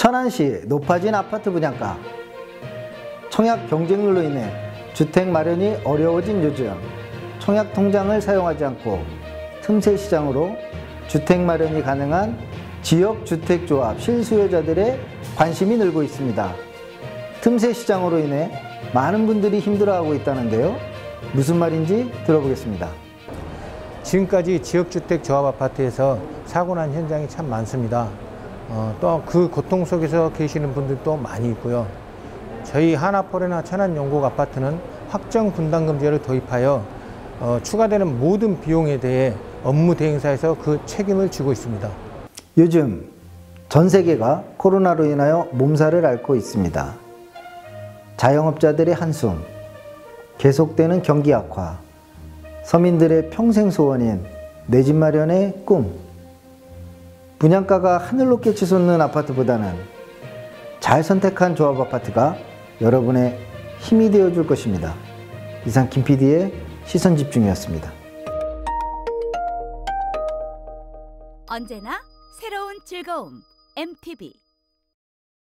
천안시 높아진 아파트 분양가 청약 경쟁률로 인해 주택 마련이 어려워진 요즘 청약 통장을 사용하지 않고 틈새 시장으로 주택 마련이 가능한 지역 주택 조합 실수요자들의 관심이 늘고 있습니다. 틈새 시장으로 인해 많은 분들이 힘들어하고 있다는데요. 무슨 말인지 들어보겠습니다. 지금까지 지역주택 조합 아파트에서 사고 난 현장이 참 많습니다. 어, 또그 고통 속에서 계시는 분들도 많이 있고요. 저희 하나포레나 천안용곡 아파트는 확정 분담 금제를 도입하여 어, 추가되는 모든 비용에 대해 업무 대행사에서 그 책임을 지고 있습니다. 요즘 전 세계가 코로나로 인하여 몸살을 앓고 있습니다. 자영업자들의 한숨, 계속되는 경기 악화, 서민들의 평생 소원인 내 집 마련의 꿈. 분양가가 하늘 높게 치솟는 아파트보다는 잘 선택한 조합 아파트가 여러분의 힘이 되어 줄 것입니다. 이상 김 PD의 시선 집중이었습니다. 언제나 새로운 즐거움 MTV